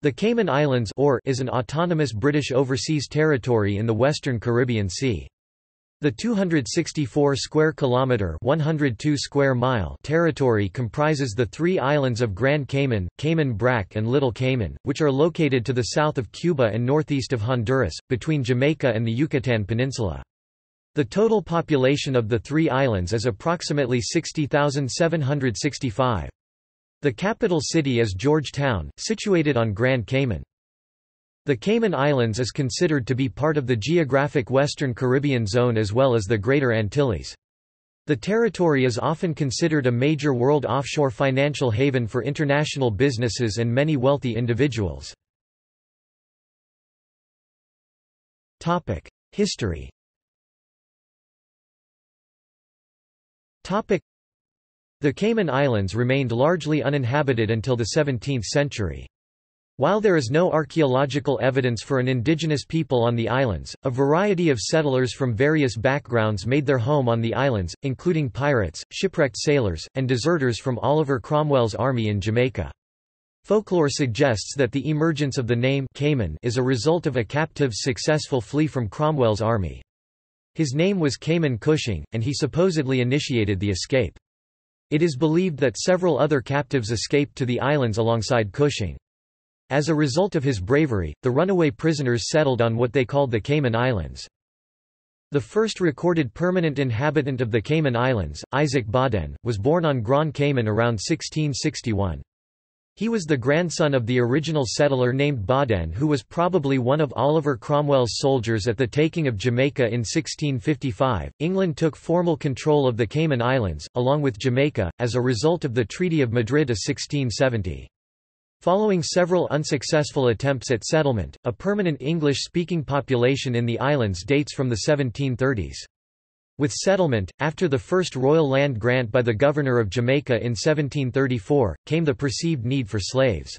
The Cayman Islands or is an autonomous British overseas territory in the western Caribbean Sea. The 264 square kilometer 102 square mile territory comprises the three islands of Grand Cayman, Cayman Brac and Little Cayman, which are located to the south of Cuba and northeast of Honduras, between Jamaica and the Yucatan Peninsula. The total population of the three islands is approximately 60,765. The capital city is George Town, situated on Grand Cayman. The Cayman Islands is considered to be part of the geographic Western Caribbean zone as well as the Greater Antilles. The territory is often considered a major world offshore financial haven for international businesses and many wealthy individuals. History the Cayman Islands remained largely uninhabited until the 17th century. While there is no archaeological evidence for an indigenous people on the islands, a variety of settlers from various backgrounds made their home on the islands, including pirates, shipwrecked sailors, and deserters from Oliver Cromwell's army in Jamaica. Folklore suggests that the emergence of the name Cayman is a result of a captive's successful flee from Cromwell's army. His name was Cayman Cushing, and he supposedly initiated the escape. It is believed that several other captives escaped to the islands alongside Cushing. As a result of his bravery, the runaway prisoners settled on what they called the Cayman Islands. The first recorded permanent inhabitant of the Cayman Islands, Isaac Bodden, was born on Grand Cayman around 1661. He was the grandson of the original settler named Bodden who was probably one of Oliver Cromwell's soldiers at the taking of Jamaica in 1655. England took formal control of the Cayman Islands, along with Jamaica, as a result of the Treaty of Madrid of 1670. Following several unsuccessful attempts at settlement, a permanent English-speaking population in the islands dates from the 1730s. With settlement, after the first royal land grant by the governor of Jamaica in 1734, came the perceived need for slaves.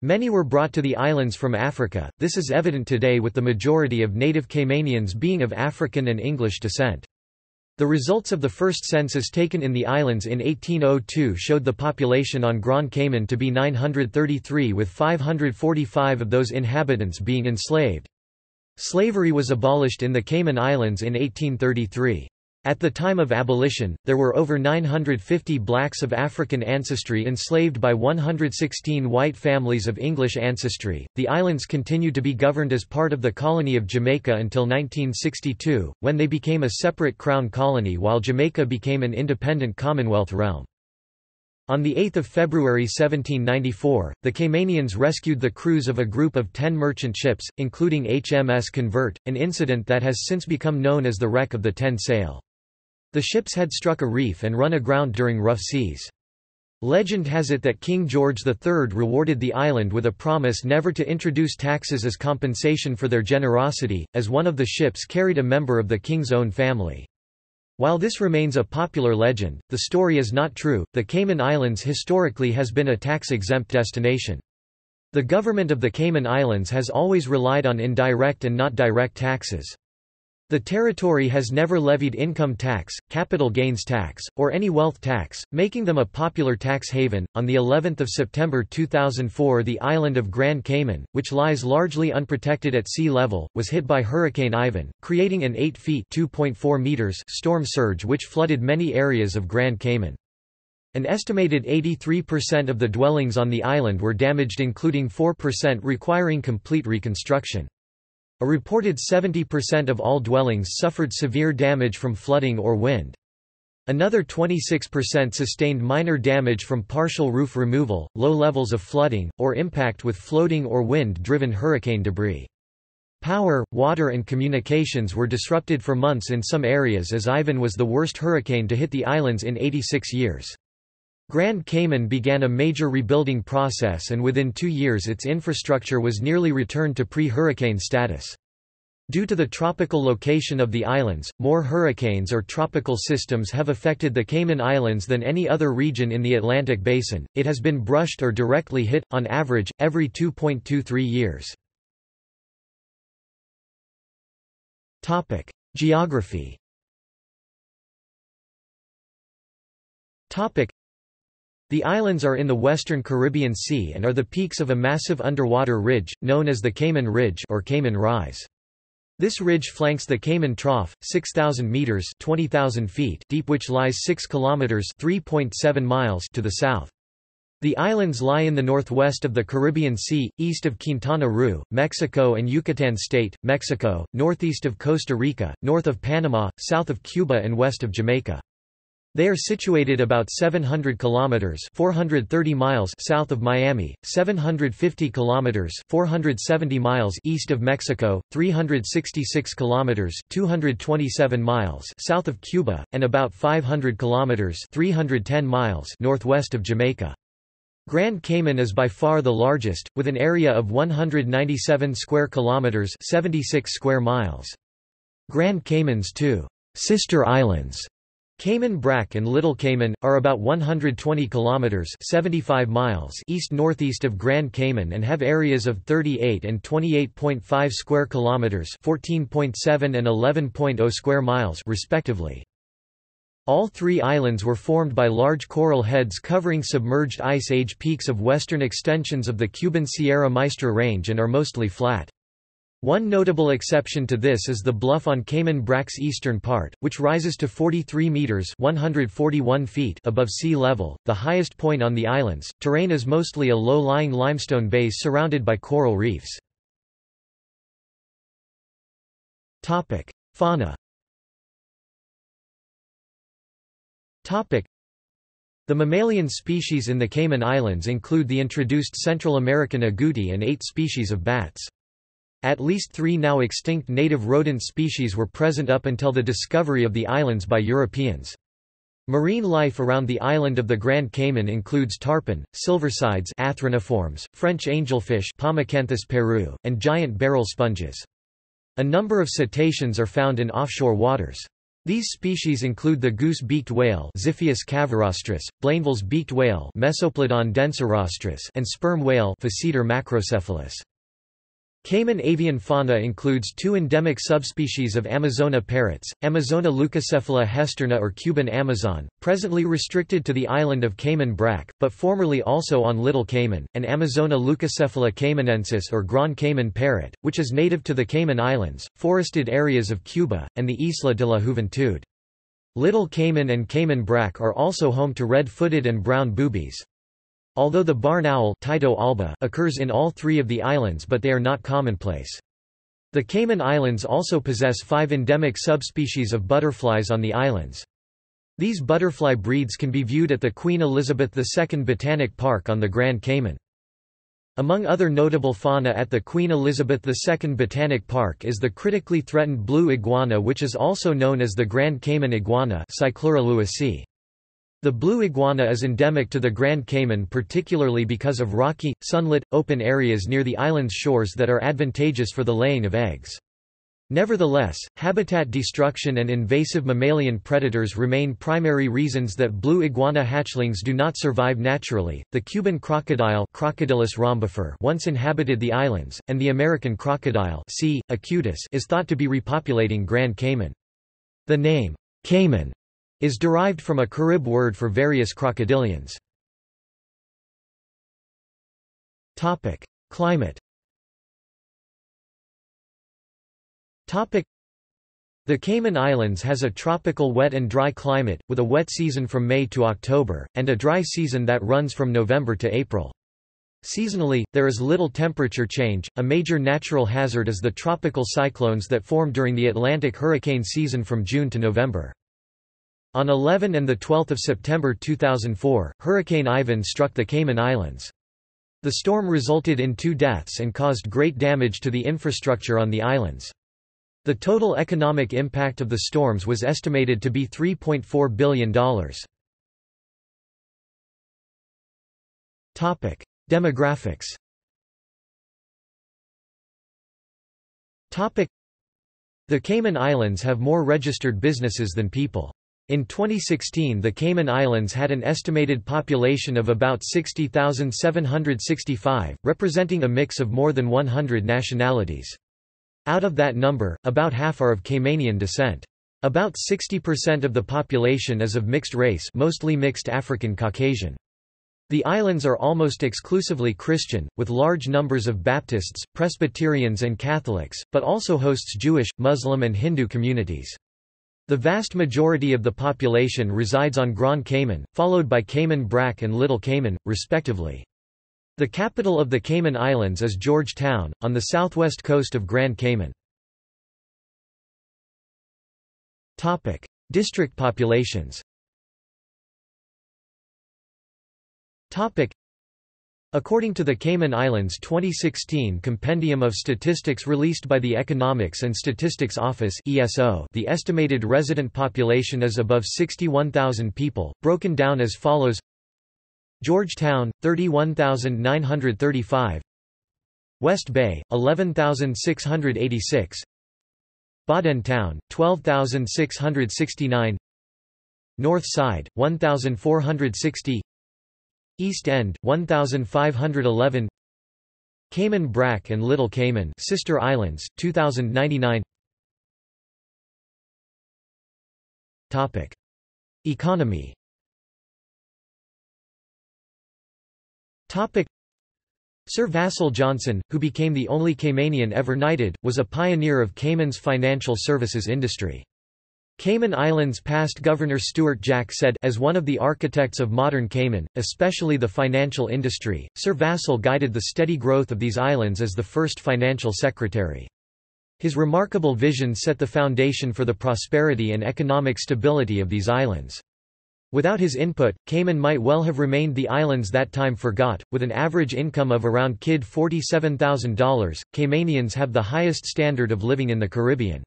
Many were brought to the islands from Africa, this is evident today with the majority of native Caymanians being of African and English descent. The results of the first census taken in the islands in 1802 showed the population on Grand Cayman to be 933 with 545 of those inhabitants being enslaved. Slavery was abolished in the Cayman Islands in 1833. At the time of abolition, there were over 950 blacks of African ancestry enslaved by 116 white families of English ancestry. The islands continued to be governed as part of the colony of Jamaica until 1962, when they became a separate crown colony while Jamaica became an independent Commonwealth realm. On 8 February 1794, the Caymanians rescued the crews of a group of ten merchant ships, including HMS Convert, an incident that has since become known as the wreck of the Ten Sail. The ships had struck a reef and run aground during rough seas. Legend has it that King George III rewarded the island with a promise never to introduce taxes as compensation for their generosity, as one of the ships carried a member of the king's own family. While this remains a popular legend, the story is not true. The Cayman Islands historically has been a tax-exempt destination. The government of the Cayman Islands has always relied on indirect and not direct taxes. The territory has never levied income tax, capital gains tax, or any wealth tax, making them a popular tax haven. On the 11th of September 2004, the island of Grand Cayman, which lies largely unprotected at sea level, was hit by Hurricane Ivan, creating an 8 feet (2.4 meters) storm surge which flooded many areas of Grand Cayman. An estimated 83% of the dwellings on the island were damaged including 4% requiring complete reconstruction. A reported 70% of all dwellings suffered severe damage from flooding or wind. Another 26% sustained minor damage from partial roof removal, low levels of flooding, or impact with floating or wind-driven hurricane debris. Power, water and communications were disrupted for months in some areas as Ivan was the worst hurricane to hit the islands in 86 years. Grand Cayman began a major rebuilding process and within two years its infrastructure was nearly returned to pre-hurricane status. Due to the tropical location of the islands, more hurricanes or tropical systems have affected the Cayman Islands than any other region in the Atlantic basin. It has been brushed or directly hit, on average, every 2.23 years. Geography The islands are in the western Caribbean Sea and are the peaks of a massive underwater ridge, known as the Cayman Ridge or Cayman Rise. This ridge flanks the Cayman Trough, 6,000 meters (20,000 feet) deep, which lies 6 kilometers (3.7 miles) to the south. The islands lie in the northwest of the Caribbean Sea, east of Quintana Roo, Mexico and Yucatan State, Mexico, northeast of Costa Rica, north of Panama, south of Cuba and west of Jamaica. They are situated about 700 kilometers (430 miles) south of Miami, 750 kilometers (470 miles) east of Mexico, 366 kilometers (227 miles) south of Cuba, and about 500 kilometers (310 miles) northwest of Jamaica. Grand Cayman is by far the largest, with an area of 197 square kilometers (76 square miles). Grand Cayman's two sister islands Cayman Brac and Little Cayman are about 120 kilometers (75 miles) east-northeast of Grand Cayman and have areas of 38 and 28.5 square kilometers (14.7 and 11.0 square miles) respectively. All three islands were formed by large coral heads covering submerged ice age peaks of western extensions of the Cuban Sierra Maestra Range and are mostly flat. One notable exception to this is the bluff on Cayman Brac's eastern part, which rises to 43 meters (141 feet) above sea level, the highest point on the islands. Terrain is mostly a low-lying limestone base surrounded by coral reefs. Topic: Fauna. Topic: The mammalian species in the Cayman Islands include the introduced Central American agouti and eight species of bats. At least three now extinct native rodent species were present up until the discovery of the islands by Europeans. Marine life around the island of the Grand Cayman includes tarpon, silversides Atheriniformes, French angelfish paru, and giant barrel sponges. A number of cetaceans are found in offshore waters. These species include the goose-beaked whale Ziphius cavirostris, Blainville's beaked whale Mesoplodon densirostris and sperm whale Physeter macrocephalus. Cayman avian fauna includes two endemic subspecies of Amazona parrots, Amazona leucocephala hesterna or Cuban Amazon, presently restricted to the island of Cayman Brac, but formerly also on Little Cayman, and Amazona leucocephala caymanensis or Grand Cayman parrot, which is native to the Cayman Islands, forested areas of Cuba, and the Isla de la Juventud. Little Cayman and Cayman Brac are also home to red-footed and brown boobies. Although the barn owl alba occurs in all three of the islands but they are not commonplace. The Cayman Islands also possess five endemic subspecies of butterflies on the islands. These butterfly breeds can be viewed at the Queen Elizabeth II Botanic Park on the Grand Cayman. Among other notable fauna at the Queen Elizabeth II Botanic Park is the critically threatened blue iguana which is also known as the Grand Cayman iguana Cyclura. The blue iguana is endemic to the Grand Cayman particularly because of rocky, sunlit, open areas near the island's shores that are advantageous for the laying of eggs. Nevertheless, habitat destruction and invasive mammalian predators remain primary reasons that blue iguana hatchlings do not survive naturally. The Cuban crocodile Crocodylus rhombifer once inhabited the islands, and the American crocodile C. acutus is thought to be repopulating Grand Cayman. The name Cayman is derived from a Carib word for various crocodilians. Topic: Climate Topic: the Cayman Islands has a tropical wet and dry climate, with a wet season from May to October, and a dry season that runs from November to April. Seasonally, there is little temperature change. A major natural hazard is the tropical cyclones that form during the Atlantic hurricane season from June to November. On 11 and 12 September 2004, Hurricane Ivan struck the Cayman Islands. The storm resulted in two deaths and caused great damage to the infrastructure on the islands. The total economic impact of the storms was estimated to be $3.4 billion. Demographics The Cayman Islands have more registered businesses than people. In 2016 the Cayman Islands had an estimated population of about 60,765, representing a mix of more than 100 nationalities. Out of that number, about half are of Caymanian descent. About 60% of the population is of mixed race mostly mixed African Caucasian. The islands are almost exclusively Christian, with large numbers of Baptists, Presbyterians and Catholics, but also hosts Jewish, Muslim and Hindu communities. The vast majority of the population resides on Grand Cayman, followed by Cayman Brac and Little Cayman, respectively. The capital of the Cayman Islands is George Town, on the southwest coast of Grand Cayman. District populations According to the Cayman Islands 2016 Compendium of Statistics released by the Economics and Statistics Office ESO, the estimated resident population is above 61,000 people, broken down as follows. George Town, 31,935 West Bay, 11,686 Bodden Town, 12,669 North Side, 1,460 East End, 1511 Cayman Brac and Little Cayman Sister Islands, 2099 Topic. Economy Topic. Sir Vassel Johnson, who became the only Caymanian ever knighted, was a pioneer of Cayman's financial services industry. Cayman Islands past Governor Stuart Jack said as one of the architects of modern Cayman, especially the financial industry, Sir Vassel guided the steady growth of these islands as the first financial secretary. His remarkable vision set the foundation for the prosperity and economic stability of these islands. Without his input, Cayman might well have remained the islands that time forgot. With an average income of around KYD $47,000, Caymanians have the highest standard of living in the Caribbean.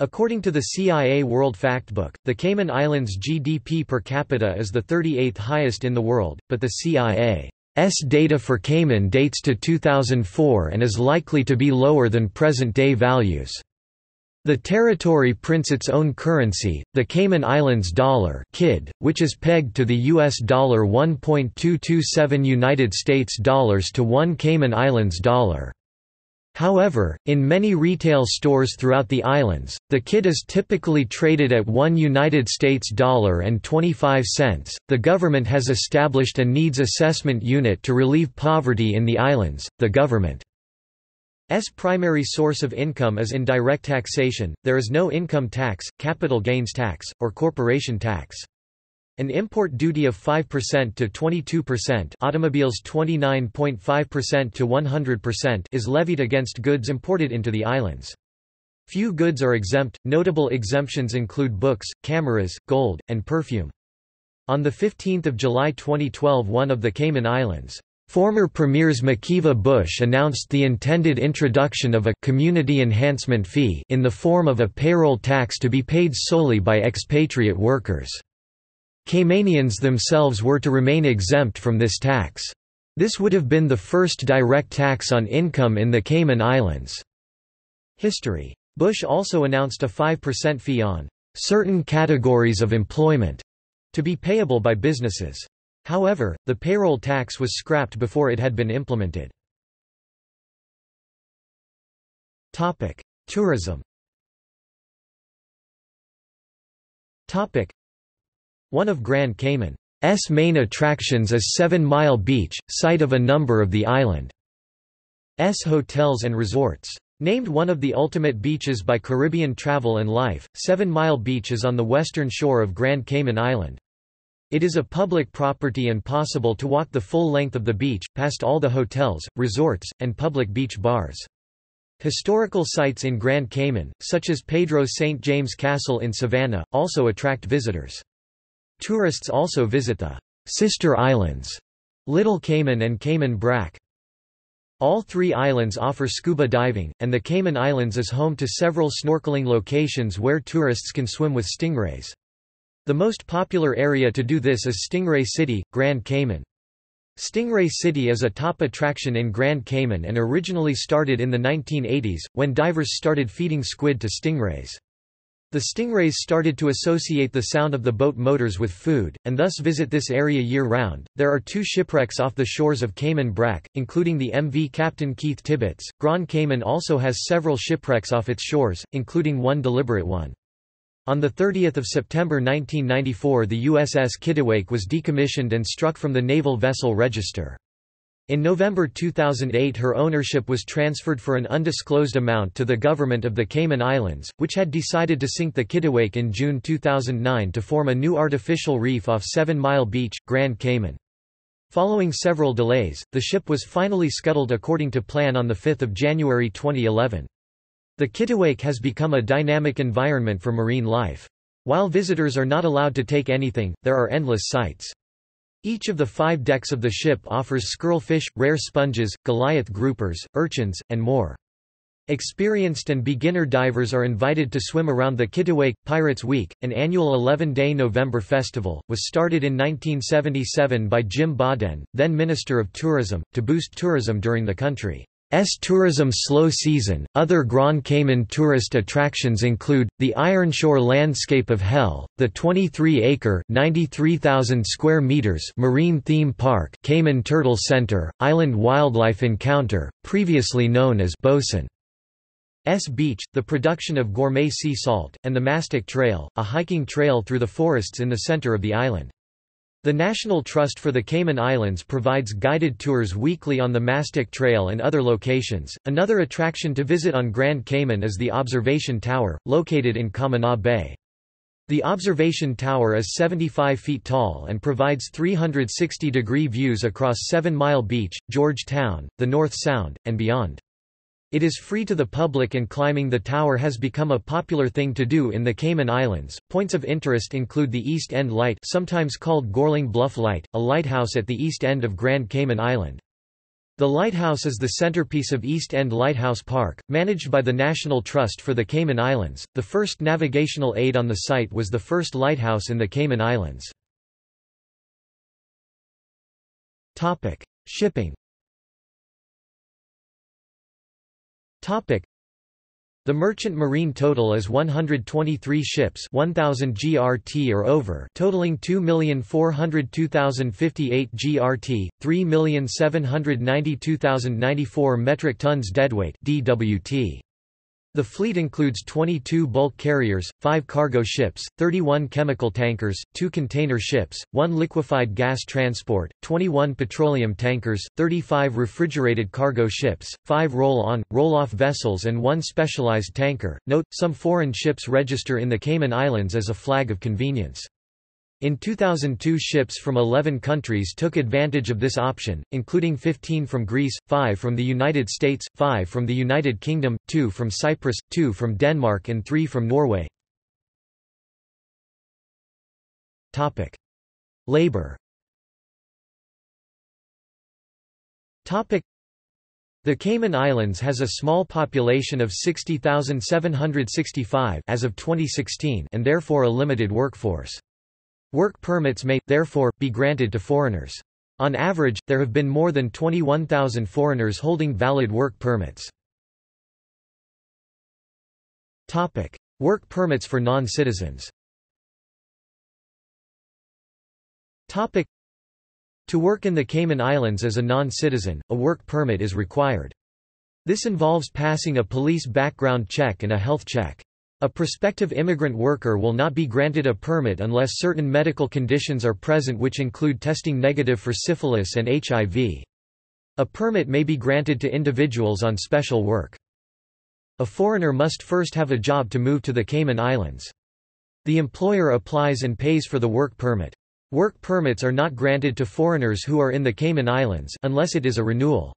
According to the CIA World Factbook, the Cayman Islands' GDP per capita is the 38th highest in the world, but the CIA's data for Cayman dates to 2004 and is likely to be lower than present-day values. The territory prints its own currency, the Cayman Islands dollar (KYD), which is pegged to the US dollar 1.227 United States dollars to 1 Cayman Islands dollar. However, in many retail stores throughout the islands, the kit is typically traded at 1 United States dollar and 25 cents. The government has established a needs assessment unit to relieve poverty in the islands. The government's primary source of income is indirect taxation. There is no income tax, capital gains tax, or corporation tax. An import duty of 5% to 22% automobiles 29.5% to 100% is levied against goods imported into the islands. Few goods are exempt, notable exemptions include books, cameras, gold, and perfume. On 15 July 2012 one of the Cayman Islands' former premiers McKeeva Bush announced the intended introduction of a «community enhancement fee» in the form of a payroll tax to be paid solely by expatriate workers. Caymanians themselves were to remain exempt from this tax. This would have been the first direct tax on income in the Cayman Islands. History. Bush also announced a 5% fee on certain categories of employment to be payable by businesses. However, the payroll tax was scrapped before it had been implemented. Tourism one of Grand Cayman's main attractions is Seven Mile Beach, site of a number of the island's hotels and resorts. Named one of the ultimate beaches by Caribbean Travel and Life, Seven Mile Beach is on the western shore of Grand Cayman Island. It is a public property and possible to walk the full length of the beach, past all the hotels, resorts, and public beach bars. Historical sites in Grand Cayman, such as Pedro St. James Castle in Savannah, also attract visitors. Tourists also visit the sister islands, Little Cayman and Cayman Brac. All three islands offer scuba diving, and the Cayman Islands is home to several snorkeling locations where tourists can swim with stingrays. The most popular area to do this is Stingray City, Grand Cayman. Stingray City is a top attraction in Grand Cayman and originally started in the 1980s, when divers started feeding squid to stingrays. The stingrays started to associate the sound of the boat motors with food, and thus visit this area year-round. There are two shipwrecks off the shores of Cayman Brac, including the MV Captain Keith Tibbetts. Grand Cayman also has several shipwrecks off its shores, including one deliberate one. On 30 September 1994 the USS Kittiwake was decommissioned and struck from the Naval Vessel Register. In November 2008 her ownership was transferred for an undisclosed amount to the government of the Cayman Islands, which had decided to sink the Kittiwake in June 2009 to form a new artificial reef off Seven Mile Beach, Grand Cayman. Following several delays, the ship was finally scuttled according to plan on 5 January 2011. The Kittiwake has become a dynamic environment for marine life. While visitors are not allowed to take anything, there are endless sights. Each of the five decks of the ship offers squirrelfish, rare sponges, goliath groupers, urchins, and more. Experienced and beginner divers are invited to swim around the Kittiwake. Pirates Week, an annual 11-day November festival, was started in 1977 by Jim Bodden, then Minister of Tourism, to boost tourism during the country. S tourism slow season. Other Grand Cayman tourist attractions include the Ironshore Landscape of Hell, the 23-acre (93,000 square meters) marine theme park, Cayman Turtle Center, Island Wildlife Encounter, previously known as Bosun. S Beach, the production of gourmet sea salt, and the Mastic Trail, a hiking trail through the forests in the center of the island. The National Trust for the Cayman Islands provides guided tours weekly on the Mastic Trail and other locations. Another attraction to visit on Grand Cayman is the Observation Tower, located in Camana Bay. The observation tower is 75 feet tall and provides 360-degree views across Seven Mile Beach, George Town, the North Sound, and beyond. It is free to the public and climbing the tower has become a popular thing to do in the Cayman Islands. Points of interest include the East End Light, sometimes called Gorling Bluff Light, a lighthouse at the east end of Grand Cayman Island. The lighthouse is the centerpiece of East End Lighthouse Park, managed by the National Trust for the Cayman Islands. The first navigational aid on the site was the first lighthouse in the Cayman Islands. Topic: Shipping Topic. The merchant marine total is 123 ships 1000 GRT or over totaling 2,402,058 GRT, 3,792,094 metric tons deadweight DWT. The fleet includes 22 bulk carriers, 5 cargo ships, 31 chemical tankers, 2 container ships, 1 liquefied gas transport, 21 petroleum tankers, 35 refrigerated cargo ships, 5 roll-on, roll-off vessels and 1 specialized tanker. Note, some foreign ships register in the Cayman Islands as a flag of convenience. In 2002 ships from 11 countries took advantage of this option, including 15 from Greece, 5 from the United States, 5 from the United Kingdom, 2 from Cyprus, 2 from Denmark and 3 from Norway. Labor the Cayman Islands has a small population of 60,765 as of 2016 and therefore a limited workforce. Work permits may, therefore, be granted to foreigners. On average, there have been more than 21,000 foreigners holding valid work permits. Topic. Work permits for non-citizens Topic. To work in the Cayman Islands as a non-citizen, a work permit is required. This involves passing a police background check and a health check. A prospective immigrant worker will not be granted a permit unless certain medical conditions are present which include testing negative for syphilis and HIV. A permit may be granted to individuals on special work. A foreigner must first have a job to move to the Cayman Islands. The employer applies and pays for the work permit. Work permits are not granted to foreigners who are in the Cayman Islands unless it is a renewal.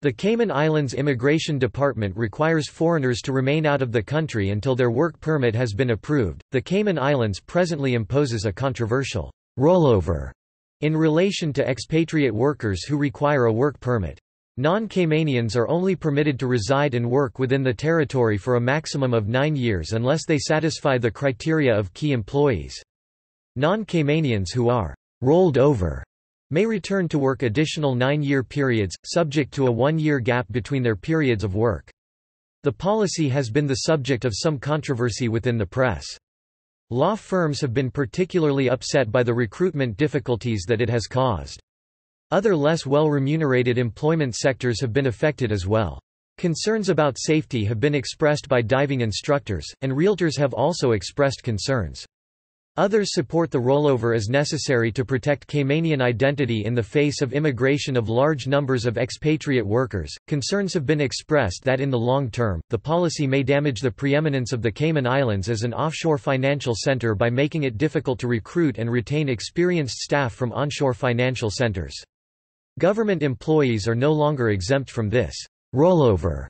The Cayman Islands Immigration Department requires foreigners to remain out of the country until their work permit has been approved. The Cayman Islands presently imposes a controversial rollover in relation to expatriate workers who require a work permit. Non-Caymanians are only permitted to reside and work within the territory for a maximum of nine years unless they satisfy the criteria of key employees. Non-Caymanians who are rolled over may return to work additional nine-year periods, subject to a one-year gap between their periods of work. The policy has been the subject of some controversy within the press. Law firms have been particularly upset by the recruitment difficulties that it has caused. Other less well-remunerated employment sectors have been affected as well. Concerns about safety have been expressed by diving instructors, and realtors have also expressed concerns. Others support the rollover as necessary to protect Caymanian identity in the face of immigration of large numbers of expatriate workers. Concerns have been expressed that in the long term, the policy may damage the preeminence of the Cayman Islands as an offshore financial center by making it difficult to recruit and retain experienced staff from onshore financial centers. Government employees are no longer exempt from this rollover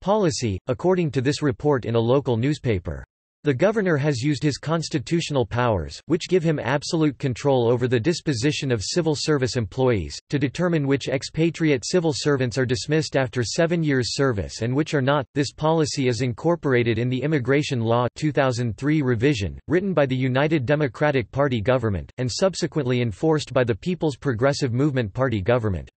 policy, according to this report in a local newspaper. The governor has used his constitutional powers, which give him absolute control over the disposition of civil service employees, to determine which expatriate civil servants are dismissed after seven years' service and which are not. This policy is incorporated in the Immigration Law 2003 revision, written by the United Democratic Party government, and subsequently enforced by the People's Progressive Movement Party government.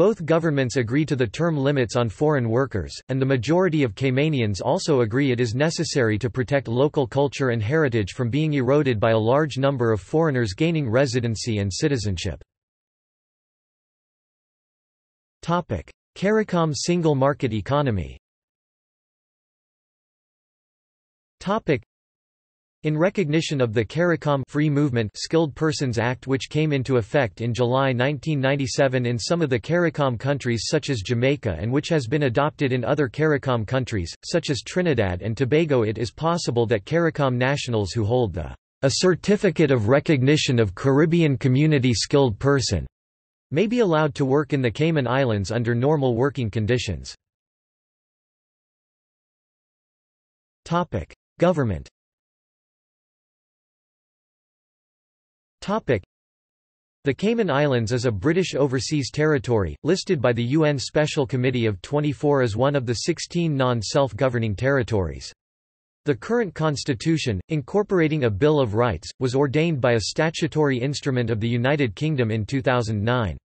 Both governments agree to the term limits on foreign workers, and the majority of Caymanians also agree it is necessary to protect local culture and heritage from being eroded by a large number of foreigners gaining residency and citizenship. CARICOM single market economy in recognition of the CARICOM Free Movement Skilled Persons Act which came into effect in July 1997 in some of the CARICOM countries such as Jamaica and which has been adopted in other CARICOM countries, such as Trinidad and Tobago it is possible that CARICOM nationals who hold the a Certificate of Recognition of Caribbean Community Skilled Person may be allowed to work in the Cayman Islands under normal working conditions. Government The Cayman Islands is a British overseas territory, listed by the UN Special Committee of 24 as one of the 16 non-self-governing territories. The current constitution, incorporating a Bill of Rights, was ordained by a statutory instrument of the United Kingdom in 2009.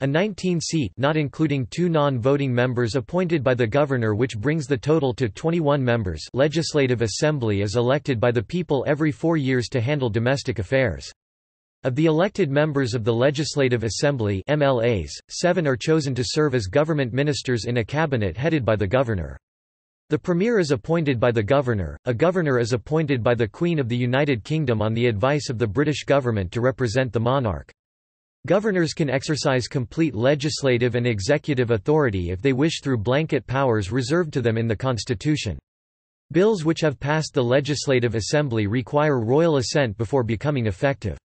A 19-seat not including two non-voting members appointed by the governor which brings the total to 21 members Legislative Assembly is elected by the people every four years to handle domestic affairs. Of the elected members of the Legislative Assembly MLAs, seven are chosen to serve as government ministers in a cabinet headed by the governor. The premier is appointed by the governor, a governor is appointed by the Queen of the United Kingdom on the advice of the British government to represent the monarch. Governors can exercise complete legislative and executive authority if they wish through blanket powers reserved to them in the constitution. Bills which have passed the Legislative Assembly require royal assent before becoming effective.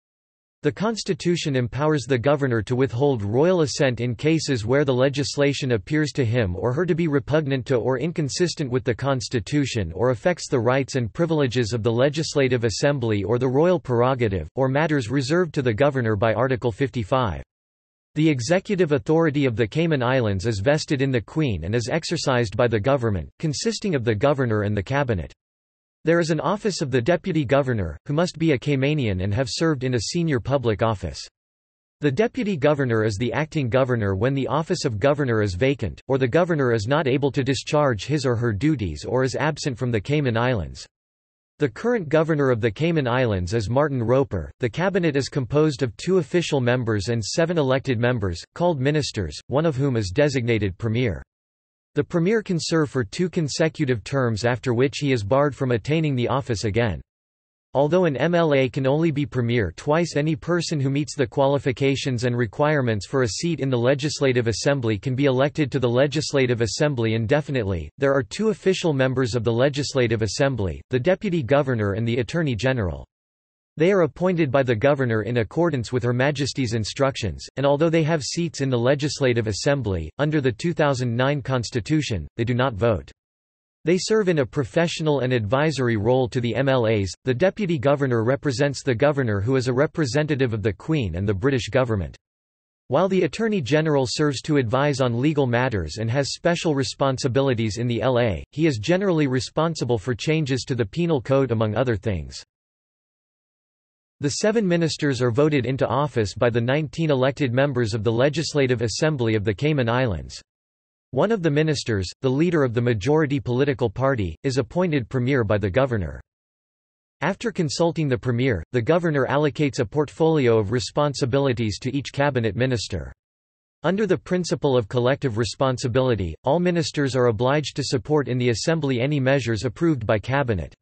The Constitution empowers the governor to withhold royal assent in cases where the legislation appears to him or her to be repugnant to or inconsistent with the Constitution or affects the rights and privileges of the Legislative Assembly or the royal prerogative, or matters reserved to the governor by Article 55. The executive authority of the Cayman Islands is vested in the Queen and is exercised by the government, consisting of the governor and the cabinet. There is an office of the deputy governor, who must be a Caymanian and have served in a senior public office. The deputy governor is the acting governor when the office of governor is vacant, or the governor is not able to discharge his or her duties or is absent from the Cayman Islands. The current governor of the Cayman Islands is Martin Roper. The cabinet is composed of two official members and seven elected members, called ministers, one of whom is designated premier. The premier can serve for two consecutive terms after which he is barred from attaining the office again. Although an MLA can only be premier twice any person who meets the qualifications and requirements for a seat in the Legislative Assembly can be elected to the Legislative Assembly indefinitely. There are two official members of the Legislative Assembly, the Deputy Governor and the Attorney General. They are appointed by the governor in accordance with Her Majesty's instructions, and although they have seats in the Legislative Assembly, under the 2009 Constitution, they do not vote. They serve in a professional and advisory role to the MLAs. The Deputy Governor represents the Governor who is a representative of the Queen and the British government. While the Attorney General serves to advise on legal matters and has special responsibilities in the LA, he is generally responsible for changes to the Penal Code among other things. The seven ministers are voted into office by the 19 elected members of the Legislative Assembly of the Cayman Islands. One of the ministers, the leader of the majority political party, is appointed premier by the governor. After consulting the premier, the governor allocates a portfolio of responsibilities to each cabinet minister. Under the principle of collective responsibility, all ministers are obliged to support in the Assembly any measures approved by Cabinet.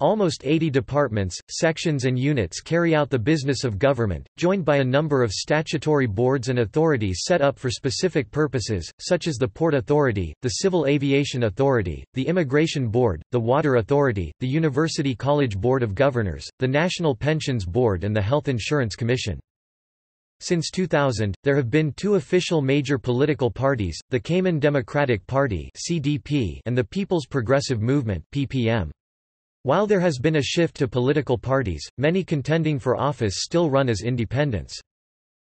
Almost 80 departments, sections and units carry out the business of government, joined by a number of statutory boards and authorities set up for specific purposes, such as the Port Authority, the Civil Aviation Authority, the Immigration Board, the Water Authority, the University College Board of Governors, the National Pensions Board and the Health Insurance Commission. Since 2000, there have been two official major political parties, the Cayman Democratic Party and the People's Progressive Movement (PPM). While there has been a shift to political parties, many contending for office still run as independents.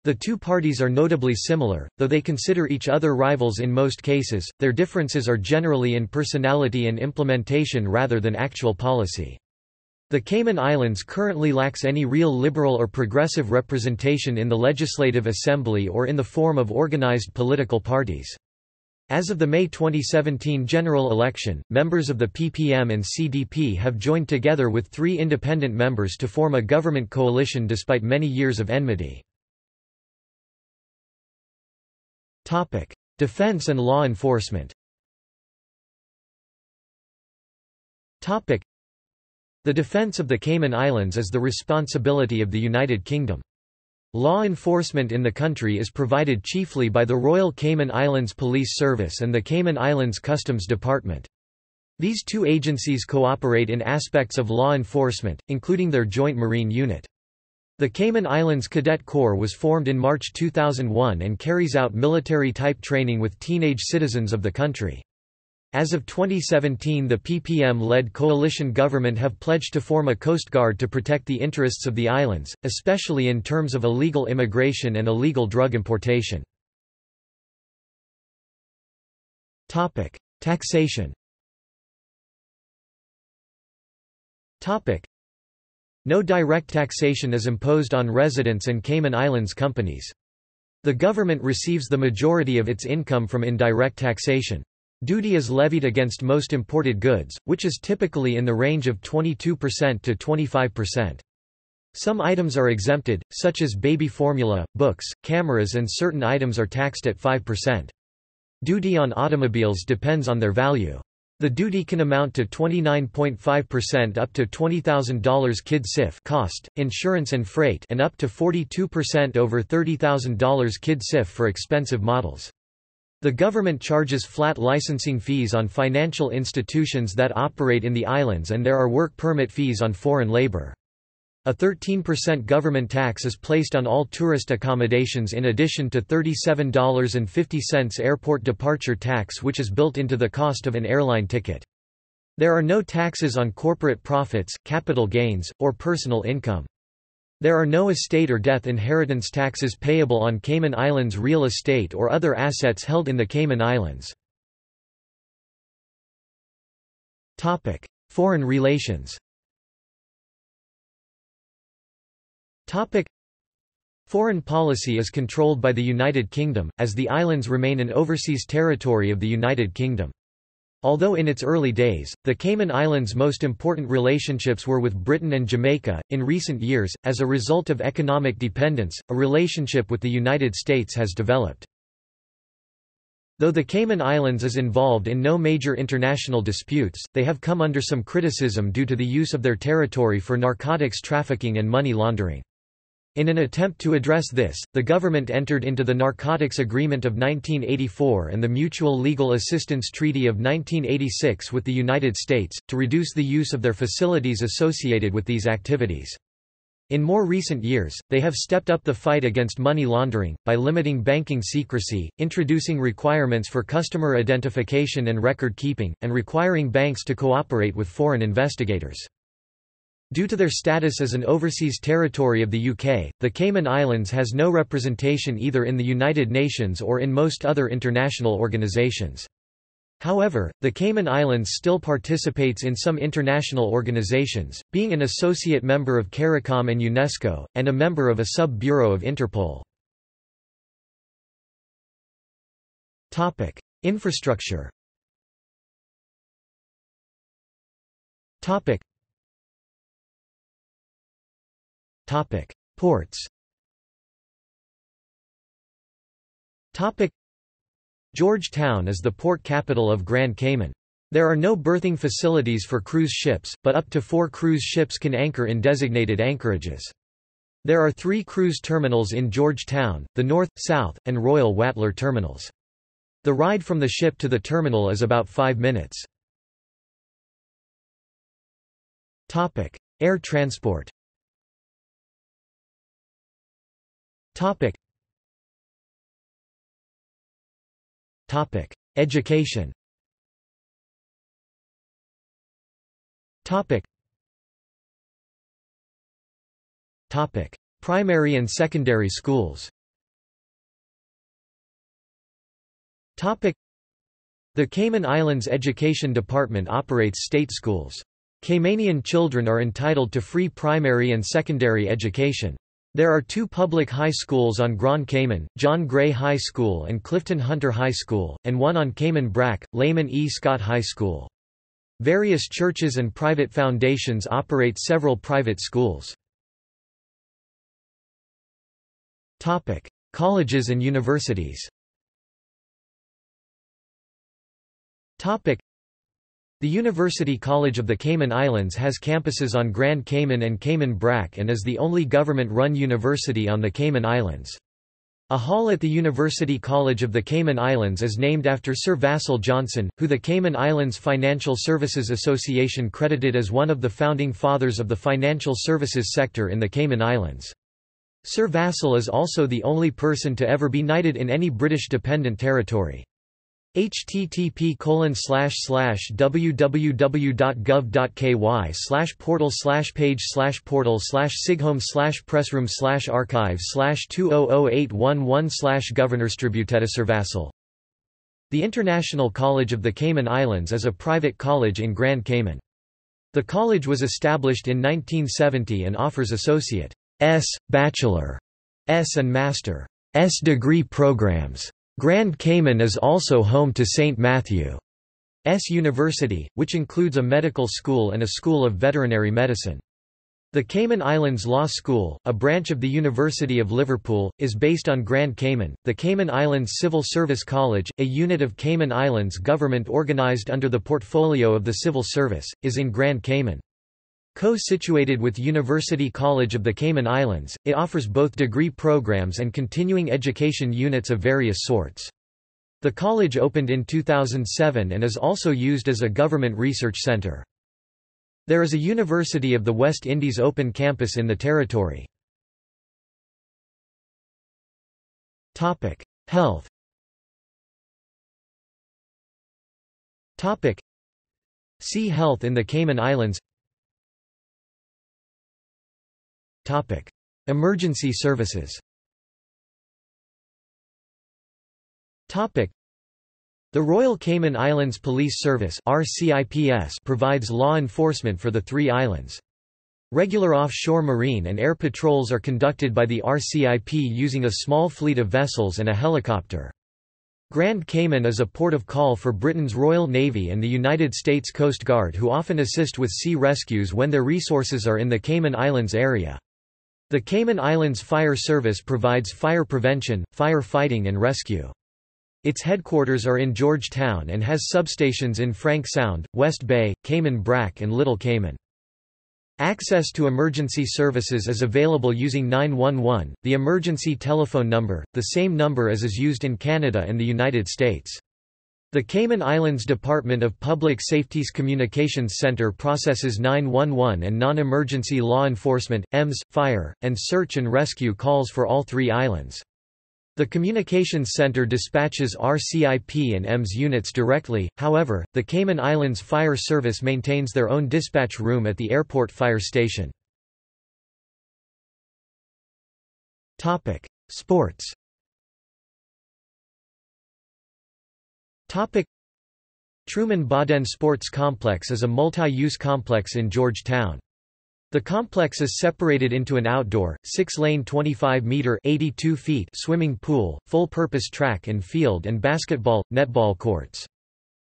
The two parties are notably similar, though they consider each other rivals in most cases, their differences are generally in personality and implementation rather than actual policy. The Cayman Islands currently lacks any real liberal or progressive representation in the Legislative Assembly or in the form of organized political parties. As of the May 2017 general election, members of the PPM and CDP have joined together with three independent members to form a government coalition despite many years of enmity. Defense and law enforcement the defense of the Cayman Islands is the responsibility of the United Kingdom. Law enforcement in the country is provided chiefly by the Royal Cayman Islands Police Service and the Cayman Islands Customs Department. These two agencies cooperate in aspects of law enforcement, including their joint marine unit. The Cayman Islands Cadet Corps was formed in March 2001 and carries out military-type training with teenage citizens of the country. As of 2017 the PPM-led coalition government have pledged to form a coast guard to protect the interests of the islands, especially in terms of illegal immigration and illegal drug importation. Taxation No direct taxation is imposed on residents and Cayman Islands companies. The government receives the majority of its income from indirect taxation. Duty is levied against most imported goods, which is typically in the range of 22% to 25%. Some items are exempted, such as baby formula, books, cameras and certain items are taxed at 5%. Duty on automobiles depends on their value. The duty can amount to 29.5% up to $20,000 KYD CIF cost, insurance and freight and up to 42% over $30,000 KYD CIF for expensive models. The government charges flat licensing fees on financial institutions that operate in the islands and there are work permit fees on foreign labor. A 13% government tax is placed on all tourist accommodations in addition to $37.50 airport departure tax which is built into the cost of an airline ticket. There are no taxes on corporate profits, capital gains, or personal income. There are no estate or death inheritance taxes payable on Cayman Islands real estate or other assets held in the Cayman Islands. Topic: Foreign relations Topic: Foreign policy is controlled by the United Kingdom, as the islands remain an overseas territory of the United Kingdom. Although in its early days, the Cayman Islands' most important relationships were with Britain and Jamaica, in recent years, as a result of economic dependence, a relationship with the United States has developed. Though the Cayman Islands is involved in no major international disputes, they have come under some criticism due to the use of their territory for narcotics trafficking and money laundering. In an attempt to address this, the government entered into the Narcotics Agreement of 1984 and the Mutual Legal Assistance Treaty of 1986 with the United States, to reduce the use of their facilities associated with these activities. In more recent years, they have stepped up the fight against money laundering, by limiting banking secrecy, introducing requirements for customer identification and record keeping, and requiring banks to cooperate with foreign investigators. Due to their status as an overseas territory of the UK, the Cayman Islands has no representation either in the United Nations or in most other international organisations. However, the Cayman Islands still participates in some international organizations, being an associate member of CARICOM and UNESCO, and a member of a sub-bureau of Interpol. Infrastructure Ports George Town is the port capital of Grand Cayman. There are no berthing facilities for cruise ships, but up to four cruise ships can anchor in designated anchorages. There are three cruise terminals in George Town, the North, South, and Royal Watler terminals. The ride from the ship to the terminal is about five minutes. Air transport Education Topic. Topic: Primary and secondary schools. Topic: The Cayman Islands Education Department operates state schools. Caymanian children are entitled to free primary and secondary education. There are two public high schools on Grand Cayman, John Gray High School and Clifton Hunter High School, and one on Cayman Brac, Layman E. Scott High School. Various churches and private foundations operate several private schools. Topic: Colleges and universities. Topic: The University College of the Cayman Islands has campuses on Grand Cayman and Cayman Brac and is the only government-run university on the Cayman Islands. A hall at the University College of the Cayman Islands is named after Sir Vassel Johnson, who the Cayman Islands Financial Services Association credited as one of the founding fathers of the financial services sector in the Cayman Islands. Sir Vassel is also the only person to ever be knighted in any British dependent territory http www.gov.ky oh oh slash portal slash page slash portal slash sighome slash pressroom slash archive slash 200811 slash Vassel. The International College of the Cayman Islands is a private college in Grand Cayman. The college was established in 1970 and offers associate S, bachelor S and master S degree programs. Grand Cayman is also home to St. Matthew's University, which includes a medical school and a school of veterinary medicine. The Cayman Islands Law School, a branch of the University of Liverpool, is based on Grand Cayman. The Cayman Islands Civil Service College, a unit of Cayman Islands government organized under the portfolio of the Civil Service, is in Grand Cayman. Co-situated with University College of the Cayman Islands, it offers both degree programs and continuing education units of various sorts. The college opened in 2007 and is also used as a government research center. There is a University of the West Indies open campus in the territory. Health See Health in the Cayman Islands Emergency services. Topic: The Royal Cayman Islands Police Service (RCIPS) provides law enforcement for the three islands. Regular offshore marine and air patrols are conducted by the RCIP using a small fleet of vessels and a helicopter. Grand Cayman is a port of call for Britain's Royal Navy and the United States Coast Guard who often assist with sea rescues when their resources are in the Cayman Islands area. The Cayman Islands Fire Service provides fire prevention, fire fighting and rescue. Its headquarters are in George Town and has substations in Frank Sound, West Bay, Cayman Brac and Little Cayman. Access to emergency services is available using 911, the emergency telephone number, the same number as is used in Canada and the United States. The Cayman Islands Department of Public Safety's Communications Center processes 911 and non-emergency law enforcement, EMS, fire, and search and rescue calls for all three islands. The Communications Center dispatches RCIP and EMS units directly, however, the Cayman Islands Fire Service maintains their own dispatch room at the airport fire station. Sports Topic Truman Bodden Sports Complex is a multi-use complex in George Town. The complex is separated into an outdoor, 6-lane 25-meter 82 feet swimming pool, full-purpose track and field and basketball, netball courts.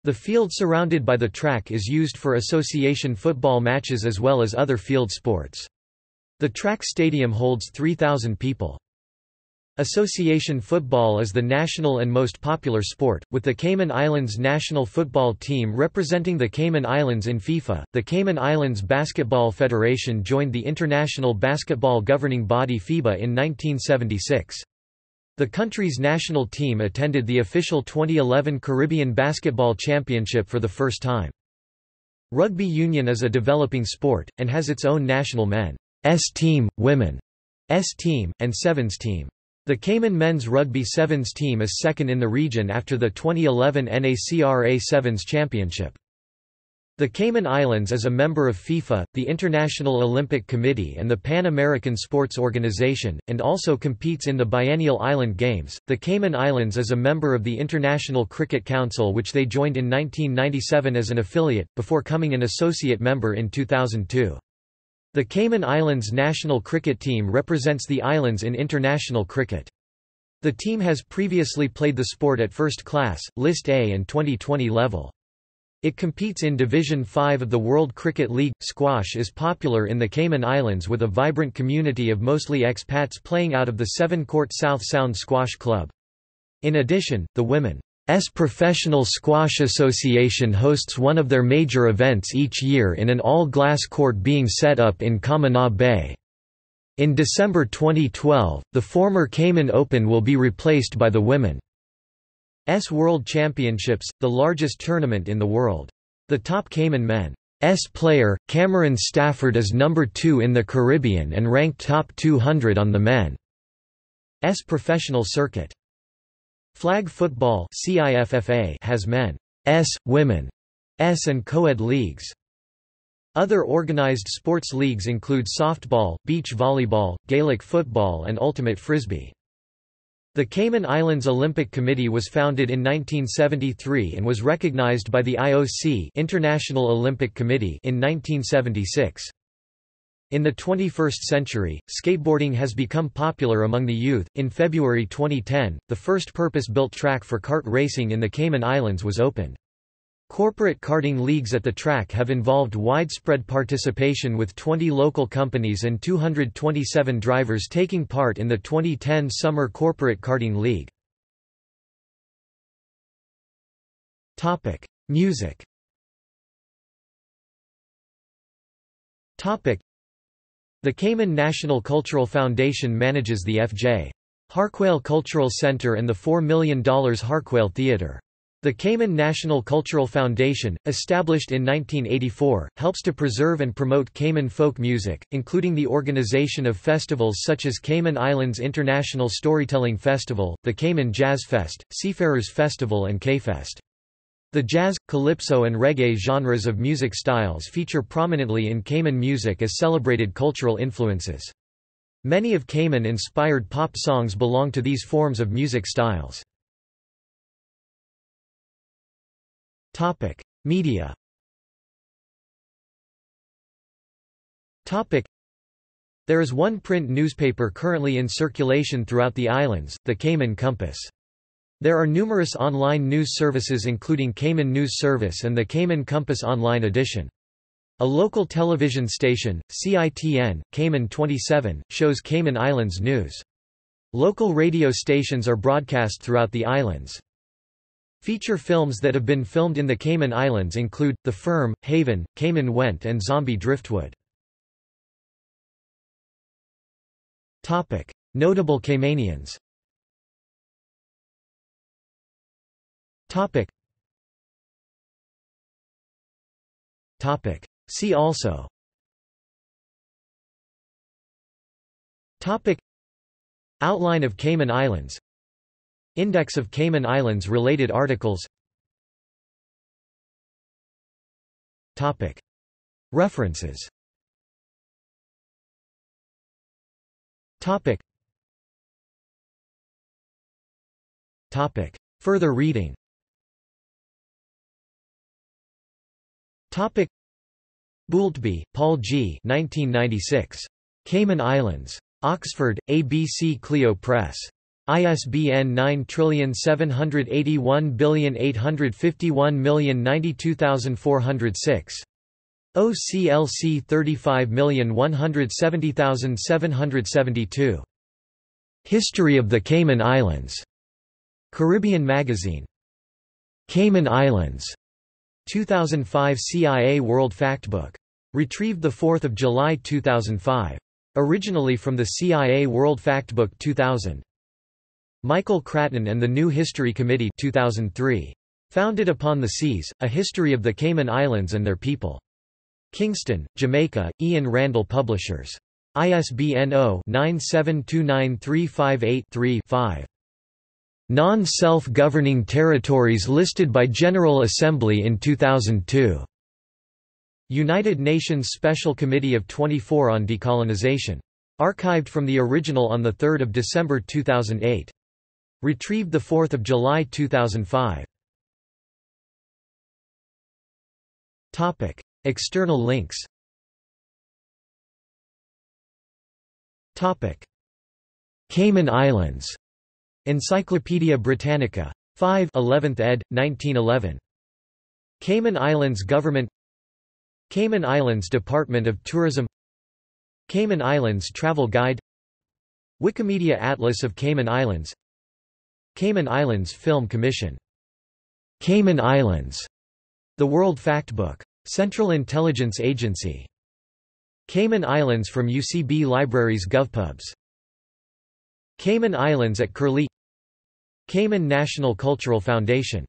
The field surrounded by the track is used for association football matches as well as other field sports. The track stadium holds 3,000 people. Association football is the national and most popular sport, with the Cayman Islands national football team representing the Cayman Islands in FIFA. The Cayman Islands Basketball Federation joined the international basketball governing body FIBA in 1976. The country's national team attended the official 2011 Caribbean Basketball Championship for the first time. Rugby union is a developing sport, and has its own national men's team, women's team, and sevens team. The Cayman men's rugby sevens team is second in the region after the 2011 NACRA Sevens Championship. The Cayman Islands is a member of FIFA, the International Olympic Committee, and the Pan American Sports Organization, and also competes in the Biennial Island Games. The Cayman Islands is a member of the International Cricket Council, which they joined in 1997 as an affiliate, before coming an associate member in 2002. The Cayman Islands national cricket team represents the islands in international cricket. The team has previously played the sport at first class, List A and 2020 level. It competes in Division 5 of the World Cricket League. Squash is popular in the Cayman Islands with a vibrant community of mostly expats playing out of the seven-court South Sound Squash Club. In addition, the women S Professional Squash Association hosts one of their major events each year in an all-glass court being set up in Camana Bay. In December 2012, the former Cayman Open will be replaced by the Women's World Championships, the largest tournament in the world. The top Cayman men's player, Cameron Stafford is number 2 in the Caribbean and ranked top 200 on the men's professional circuit. Flag football has men's, women's, and co-ed leagues. Other organized sports leagues include softball, beach volleyball, Gaelic football and ultimate frisbee. The Cayman Islands Olympic Committee was founded in 1973 and was recognized by the IOC International Olympic Committee in 1976. In the 21st century, skateboarding has become popular among the youth. In February 2010, the first purpose built track for kart racing in the Cayman Islands was opened. Corporate karting leagues at the track have involved widespread participation with 20 local companies and 227 drivers taking part in the 2010 Summer Corporate Karting League. Music the Cayman National Cultural Foundation manages the F.J. Harquail Cultural Center and the $4 million Harquail Theater. The Cayman National Cultural Foundation, established in 1984, helps to preserve and promote Cayman folk music, including the organization of festivals such as Cayman Islands International Storytelling Festival, the Cayman Jazz Fest, Seafarers Festival and K-Fest. The jazz, calypso and reggae genres of music styles feature prominently in Cayman music as celebrated cultural influences. Many of Cayman-inspired pop songs belong to these forms of music styles. Media There is one print newspaper currently in circulation throughout the islands, the Cayman Compass. There are numerous online news services including Cayman News Service and the Cayman Compass Online Edition. A local television station, CITN, Cayman 27, shows Cayman Islands news. Local radio stations are broadcast throughout the islands. Feature films that have been filmed in the Cayman Islands include, The Firm, Haven, Cayman Went and Zombie Driftwood. Notable Caymanians Topic. Topic. See also. Topic. Outline of Cayman Islands. Index of Cayman Islands related articles. Topic. References. Topic. Topic. Further reading Topic Boultbee, Paul G. 1996. Cayman Islands. Oxford, ABC Clio Press. ISBN 9781851092406. OCLC 35170772. History of the Cayman Islands. Caribbean Magazine. Cayman Islands. 2005 CIA World Factbook. Retrieved 4 July 2005. Originally from the CIA World Factbook 2000. Michael Craton and the New History Committee 2003. Founded Upon the Seas, A History of the Cayman Islands and Their People. Kingston, Jamaica, Ian Randle Publishers. ISBN 0-9729358-3-5. Non-self-governing territories listed by General Assembly in 2002. United Nations Special Committee of 24 on Decolonization. Archived from the original on 3 December 2008. Retrieved 4 July 2005. Topic. External links Topic. Cayman Islands. Encyclopædia Britannica. 5 11th ed., 1911. Cayman Islands Government Cayman Islands Department of Tourism Cayman Islands Travel Guide Wikimedia Atlas of Cayman Islands Cayman Islands Film Commission. Cayman Islands. The World Factbook. Central Intelligence Agency. Cayman Islands from UCB Libraries GovPubs. Cayman Islands at Curlie Cayman National Cultural Foundation